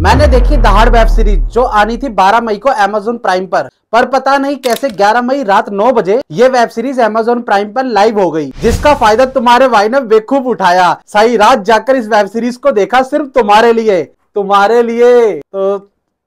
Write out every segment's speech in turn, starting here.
मैंने देखी दहाड़ वेब सीरीज़ जो आनी थी 12 मई को अमेजोन प्राइम पर। पर पता नहीं कैसे 11 मई रात 9 बजे ये वेब सीरीज़ अमेजोन प्राइम पर लाइव हो गई, जिसका फ़ायदा तुम्हारे भाई ने बेखूब उठाया। सही, रात जाकर इस वेब सीरीज़ को देखा सिर्फ़ तुम्हारे लिए। तुम्हारे लिए। तो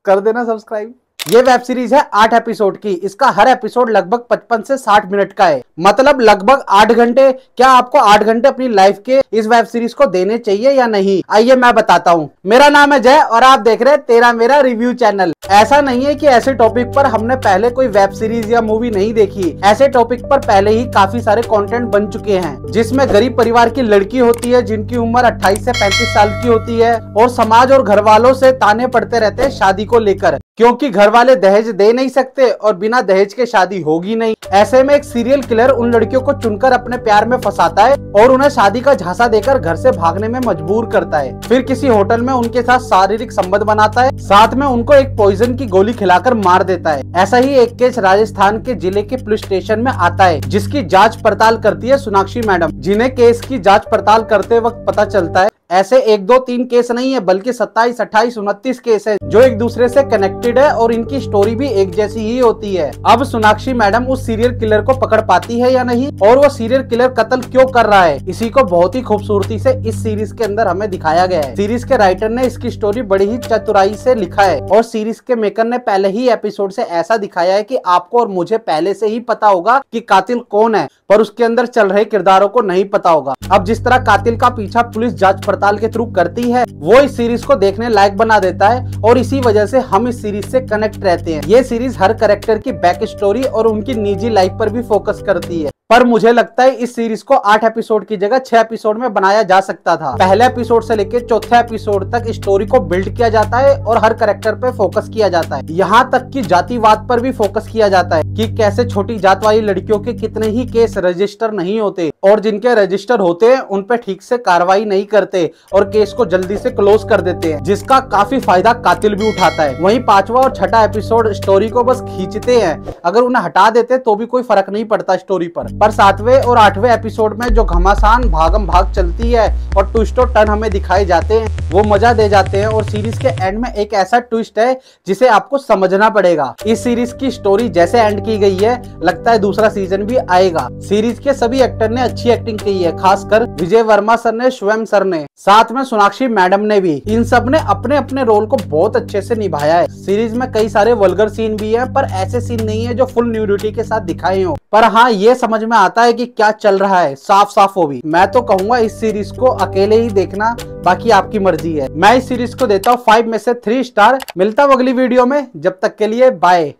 कर देना सब्सक्राइब ये वेब सीरीज़ है आठ एपिसोड की। इसका हर एपिसोड लगभग पचपन से साठ मिनट का है। मतलब लगभग आठ घंटे। क्या आपको आठ घंटे अपनी लाइफ के इस वेब सीरीज़ को देने चाहिए या नहीं? आइए मैं बताता हूँ। मेरा नाम है जय और आप देख रहे हैं तेरा मेरा रिव्यू चैनल ऐसा नहीं है कि ऐसे टॉपिक पर हमने पहले कोई वेब सीरीज़ या मूवी नहीं देखी। ऐसे टॉपिक पर पहले ही काफ़ी सारे कंटेंट बन चुके हैं, जिसमें गरीब परिवार की लड़की होती है, जिनकी उम्र 28 से 35 साल की होती है और समाज और घर वालों से ताने पड़ते रहते हैं शादी को लेकर। क्योंकि घर वाले दहेज दे नहीं सकते और बिना दहेज के शादी होगी नहीं। ऐसे में एक सीरियल किलर उन लड़कियों को चुनकर अपने प्यार में फंसाता है और उन्हें शादी का झांसा देकर घर से भागने में मजबूर करता है। फिर किसी होटल में उनके साथ शारीरिक संबंध बनाता है, साथ में उनको एक पॉइजन की गोली खिलाकर मार देता है। ऐसा ही एक केस राजस्थान के ज़िले के पुलिस स्टेशन में आता है, जिसकी जाँच पड़ताल करती है सोनाक्षी मैडम, जिन्हें केस की जाँच पड़ताल करते वक्त पता चलता है ऐसे एक दो तीन केस नहीं है, बल्कि सत्ताईस, अट्ठाईस, उनतीस केस है, जो एक दूसरे से कनेक्टेड है और इनकी स्टोरी भी एक जैसी ही होती है। अब सोनाक्षी मैडम उस सीरियल किलर को पकड़ पाती है या नहीं और वो सीरियल किलर कत्ल क्यों कर रहा है? इसी को बहुत ही खूबसूरती से इस सीरीज़ के अंदर हमें दिखाया गया है। सीरीज़ के राइटर ने इसकी स्टोरी बड़ी ही चतुराई से लिखा है और सीरीज़ के मेकर ने पहले ही एपिसोड से ऐसा दिखाया है की आपको और मुझे पहले से ही पता होगा की कातिल कौन है, पर उसके अंदर चल रहे किरदारों को नहीं पता होगा। अब जिस तरह कातिल का पीछा पुलिस जाँच पड़ताल के थ्रू करती है, वो इस सीरीज़ को देखने लायक बना देता है और इसी वजह से हम इस सीरीज़ से कनेक्ट रहते हैं। ये सीरीज़ हर करेक्टर की बैक स्टोरी और उनकी निजी लाइफ पर भी फोकस करती है। पर मुझे लगता है इस सीरीज़ को आठ एपिसोड की जगह छह एपिसोड में बनाया जा सकता था। पहले एपिसोड से लेकर चौथे एपिसोड तक स्टोरी को बिल्ड किया जाता है और हर करेक्टर पे फोकस किया जाता है। यहाँ तक कि जातिवाद पर भी फोकस किया जाता है कि कैसे छोटी जात वाली लड़कियों के कितने ही केस रजिस्टर नहीं होते और जिनके रजिस्टर होते हैं, उन पे ठीक से कार्रवाई नहीं करते और केस को जल्दी से क्लोज कर देते हैं, जिसका काफ़ी फ़ायदा कातिल भी उठाता है। वहीं पांचवा और छठा एपिसोड स्टोरी को बस खींचते हैं। अगर उन्हें हटा देते तो भी कोई फ़र्क नहीं पड़ता स्टोरी पर। पर सातवें और आठवें एपिसोड में जो घमासान भागम भाग चलती है और ट्विस्ट और टर्न हमें दिखाए जाते हैं, वो मज़ा दे जाते हैं और सीरीज़ के एंड में एक ऐसा ट्विस्ट है जिसे आपको समझना पड़ेगा। इस सीरीज़ की स्टोरी जैसे एंड की गई है, लगता है दूसरा सीज़न भी आएगा। सीरीज़ के सभी एक्टर ने अच्छी एक्टिंग की है, खासकर विजय वर्मा सर ने, स्वयं सर ने। साथ में सोनाक्षी मैडम ने भी। इन सबने अपने अपने रोल को बहुत अच्छे से निभाया है। सीरीज़ में कई सारे वल्गर सीन भी है, पर ऐसे सीन नहीं है जो फुल न्यूडिटी के साथ दिखाए हो। पर हाँ ये समझ में आता है कि क्या चल रहा है। साफ़ साफ़ वो भी। मैं तो कहूँगा इस सीरीज़ को अकेले ही देखना बाकी आपकी मर्ज़ी है। मैं इस सीरीज़ को देता हूँ फाइव में से थ्री स्टार मिलता हूँ अगली वीडियो में। जब तक के लिए बाय